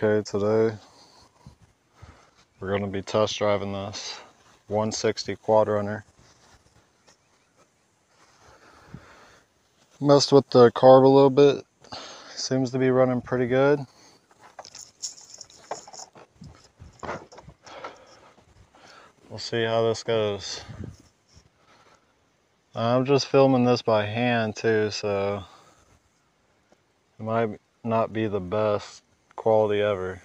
Okay, today we're going to be test driving this 160 quad runner. Messed with the carb a little bit. Seems to be running pretty good. We'll see how this goes. I'm just filming this by hand too, so it might not be the best quality ever.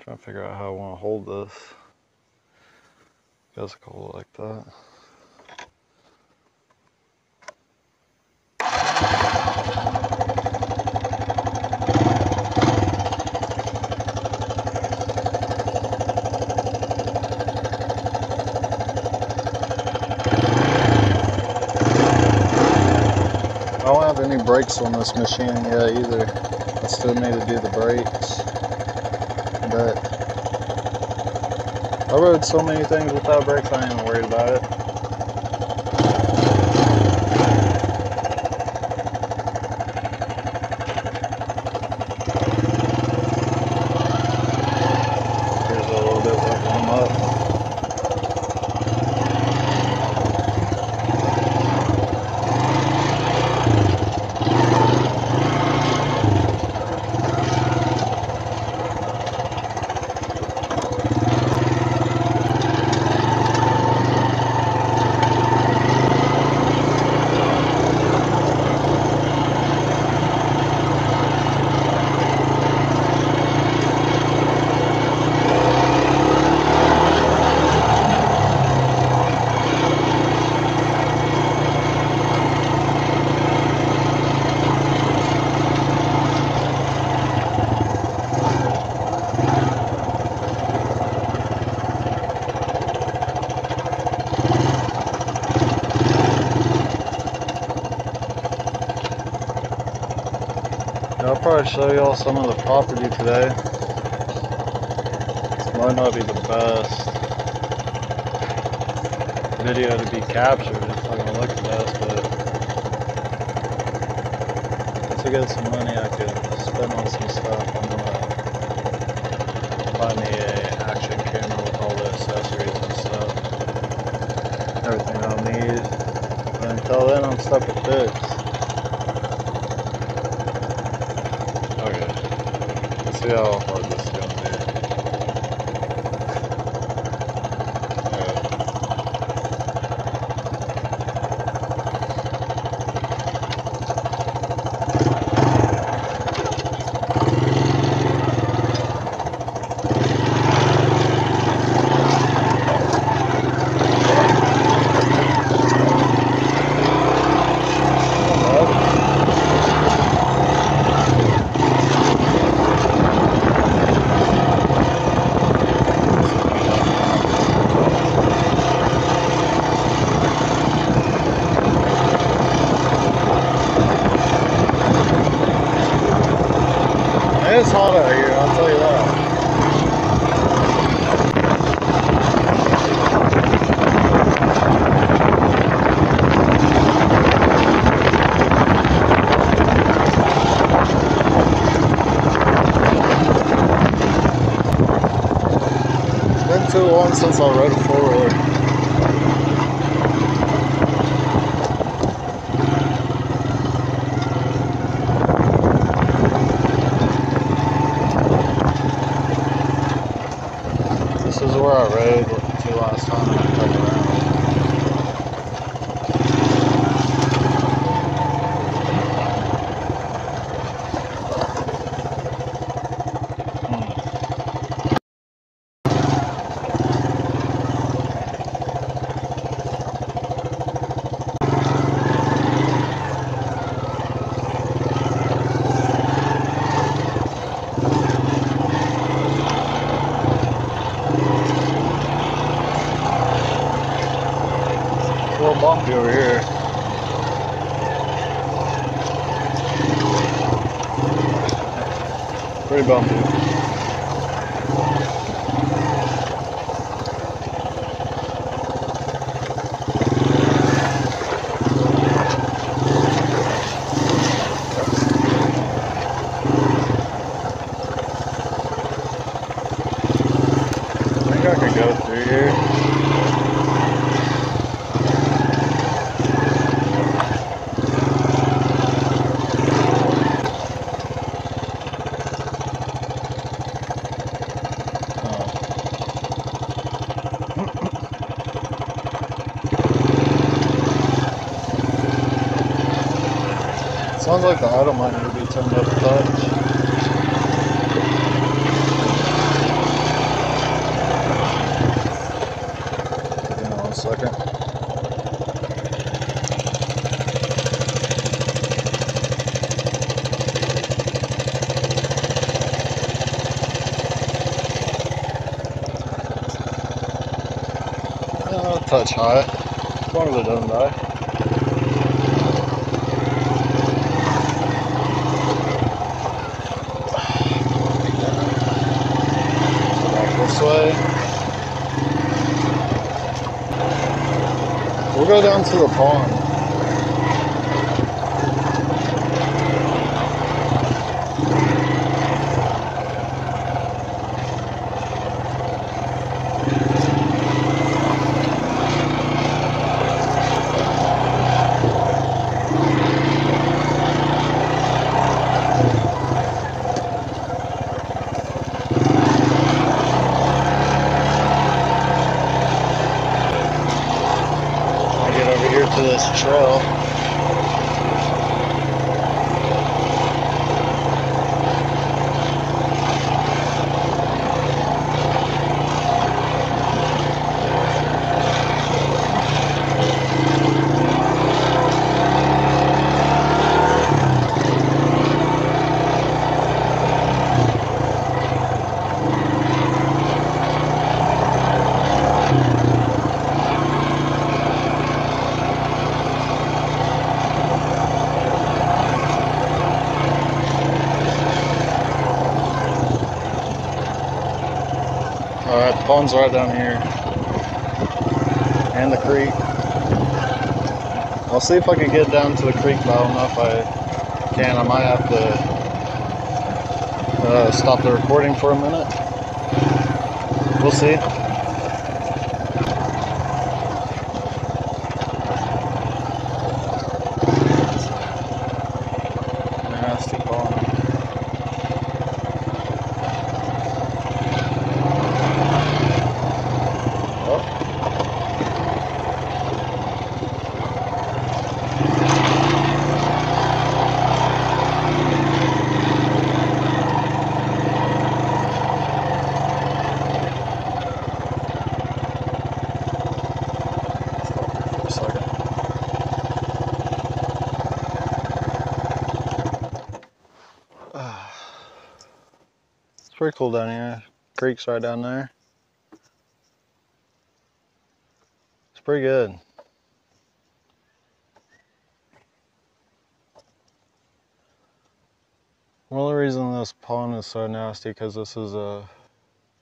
I'm trying to figure out how I want to hold this. Guess I can hold it like that. Have any brakes on this machine yet either. I still need to do the brakes. But I rode so many things without brakes, I ain't worried about it. Here's a little bit of warm up. Yeah, I'll probably show y'all some of the property today. This might not be the best video to be captured. It's not gonna look the best, but once I get some money, I could spend on some stuff. I'm gonna buy me a action camera with all the accessories and stuff, everything I'll need. But until then, I'm stuck with this. Okay. Let's see how hard this is gonna be. Alright. It's hot out here, I'll tell you that. It's been too long since I rode a four wheeler. I rode to last time I turned around. Hmm. It's a little bumpy over here. Pretty bumpy. Sounds like the need to be turned up a touch. Second. Uh, touch high. As long as it doesn't die. Back this way. We'll go down to the pond. I get over here this trail. Alright, the pond's right down here. And the creek. I'll see if I can get down to the creek, but I don't know if I can. I might have to uh, stop the recording for a minute. We'll see. Nasty pond. Oh. Stop here for a second. Ah. It's pretty cool down here. Creek's right down there. It's pretty good. One of the reasons this pond is so nasty because this is a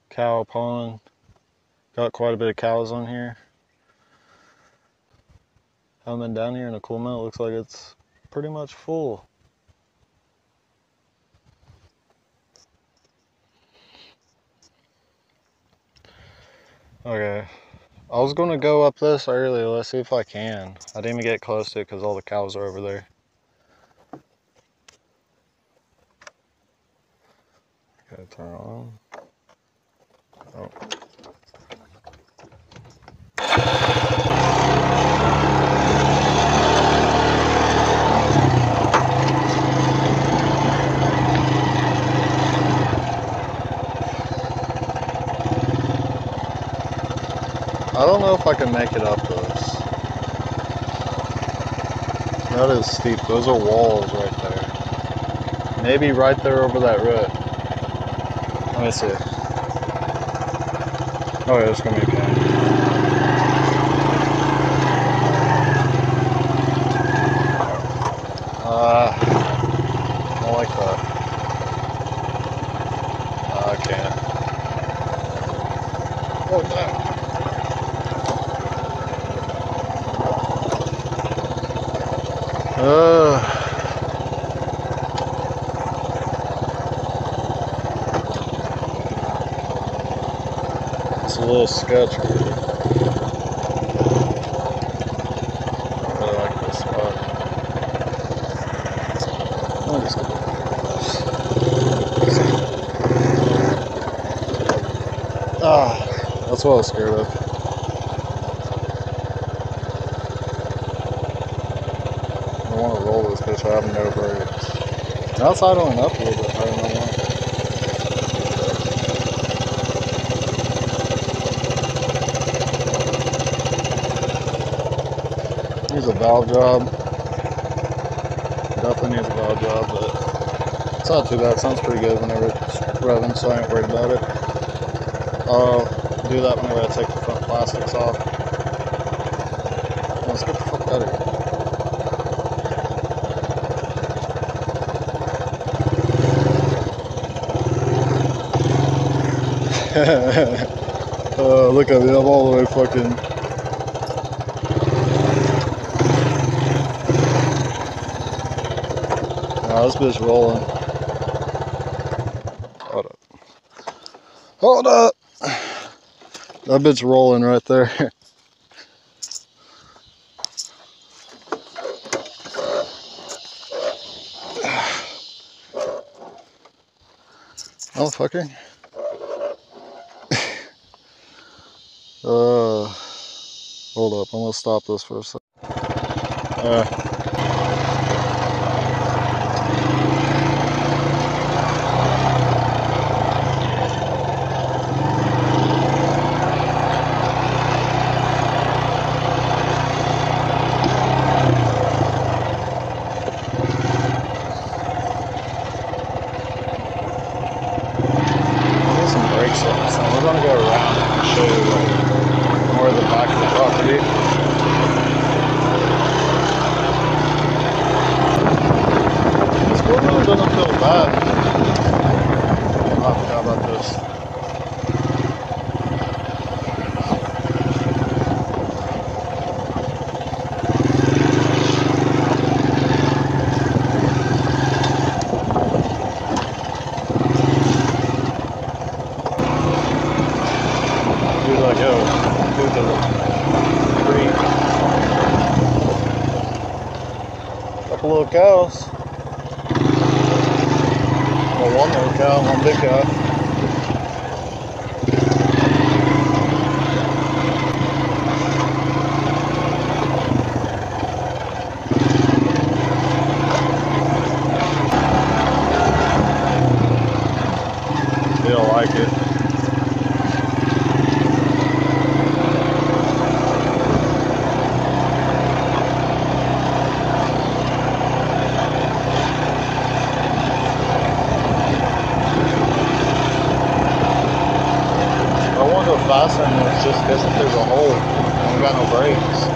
cow pond. Got quite a bit of cows on here. Haven't been down here in a cool minute. Looks like it's pretty much full. Okay. I was gonna go up this early. Let's see if I can. I didn't even get close to it because all the cows are over there. Gotta turn on. Oh. Can make it up this. That is steep. Those are walls right there. Maybe right there over that root. Let me see. Oh yeah, it's gonna be okay. Uh, I don't like that. Uh, I can't. Oh no. Uh, it's a. I like this spot. Ah, that's what I was scared of. I want to roll this bitch. I have no brakes. Now it's idling up a little bit higher than I want. Valve job. Definitely needs a valve job, but it's not too bad. It sounds pretty good whenever it's revving, so I ain't worried about it. I'll do that whenever I take the front plastics off. Let's get the fuck out of here. uh, look at me, I'm all the way fucking. Nah, this bitch rolling. Hold up. Hold up! That bitch rolling right there. Motherfucker. Uh, hold up. I'm gonna stop this for a sec. Uh, Get some brakes on. So we're gonna go around and show you like, more of the back of the property. This bad. Oh, I forgot about this. Dude, like, yo, dude, the creek. Couple little cows. Well, one little cow, one big cow. They don't like it. I want to go faster and it's just because there's a hole and we got no brakes.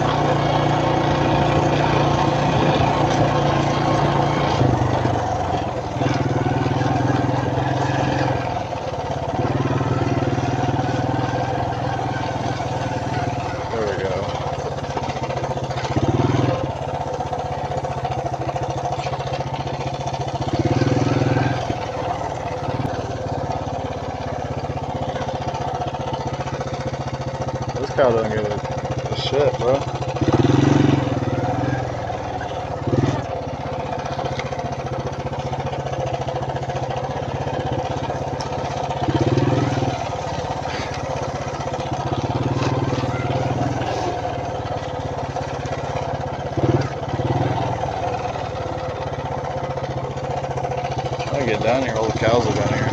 There we go. This cow doesn't give a, a shit, bro. I get down here, all the cows are down here.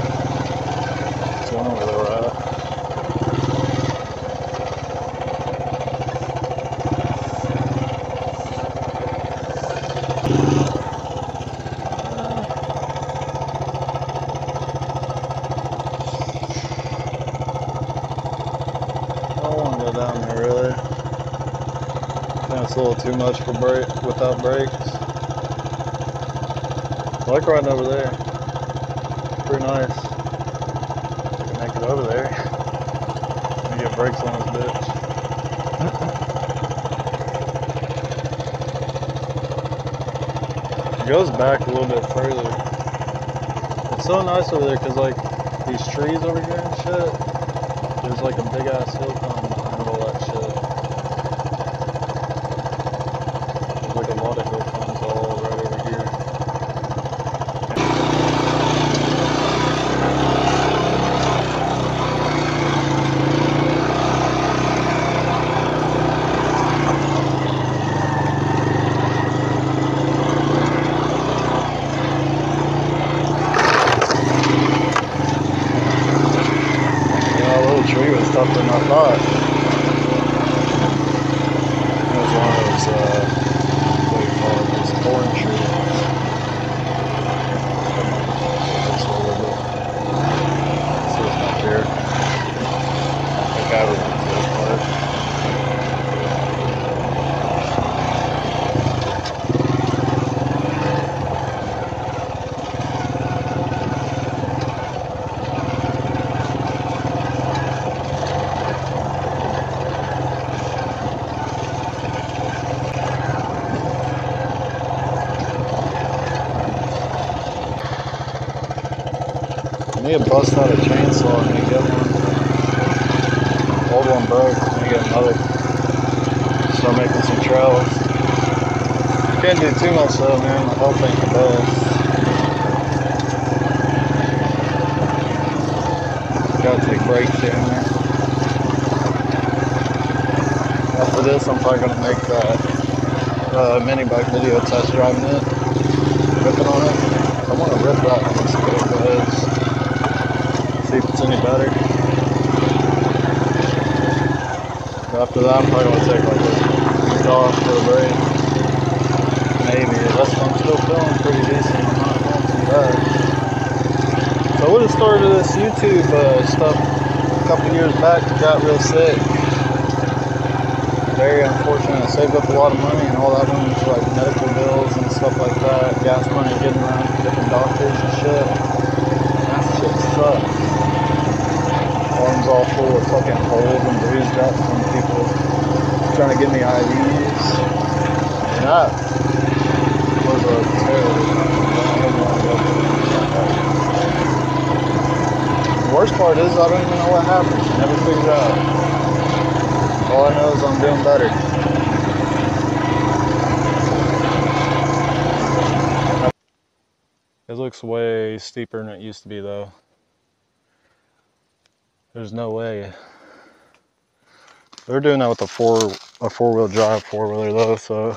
One over there, right? I don't want to go down there really. think it's a little too much for break without brakes. Like riding over there. Nice. Make it over there. Me get brakes on this bitch. It goes back a little bit further. It's so nice over there because like these trees over here and shit. There's like a big ass hill climb behind all that shit. There's like a lot of hill climbs all right over here. Need to bust out a chainsaw and get one. Old one broke. Me get another. Start making some trails. Can't do too much though, man. My health ain't the best. Gotta take breaks here there. After this, I'm probably gonna make that uh, mini bike video test driving it, ripping on it. I want to rip that see if it's any better. After that, I'm probably gonna take like a off for a break. Maybe. That's I'm still feeling pretty decent. I'm not feeling too bad. So I would have started this YouTube uh, stuff a couple years back. Got real sick very unfortunate. I saved up a lot of money and all that went like medical bills and stuff like that, gas money getting around to different doctors and shit. That shit sucks. Arms all full of fucking holes and bruised up from people trying to give me IVs. And that was a The worst part is I don't even know what happened. I never figured out. All I know is I'm doing better. It looks way steeper than it used to be though. There's no way. They're doing that with a four a four wheel drive four wheeler though, so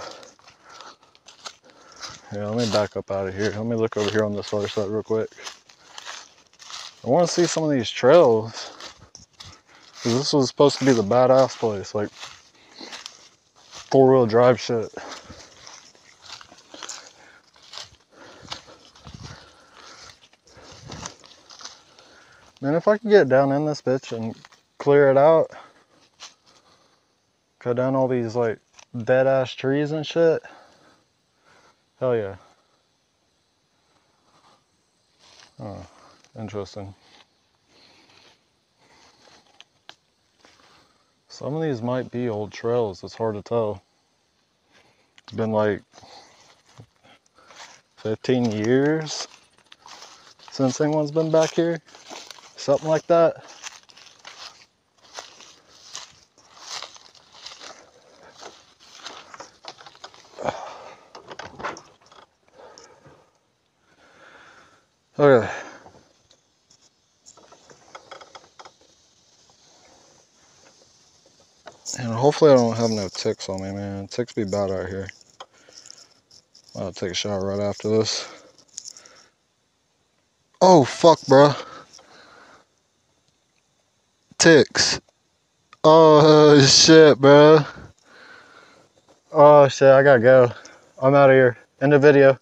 yeah, let me back up out of here. Let me look over here on this other side real quick. I want to see some of these trails. Cause this was supposed to be the badass place, like four wheel drive shit. Man, if I could get down in this bitch and clear it out, cut down all these like dead ass trees and shit, hell yeah. Oh, interesting. Some of these might be old trails, it's hard to tell. It's been like 15 years since anyone's been back here, something like that. Hopefully I don't have no ticks on me, man. Ticks be bad out here. I'll take a shower right after this. Oh, fuck, bro. Ticks. Oh, shit, bro. Oh, shit, I gotta go. I'm out of here. End the video.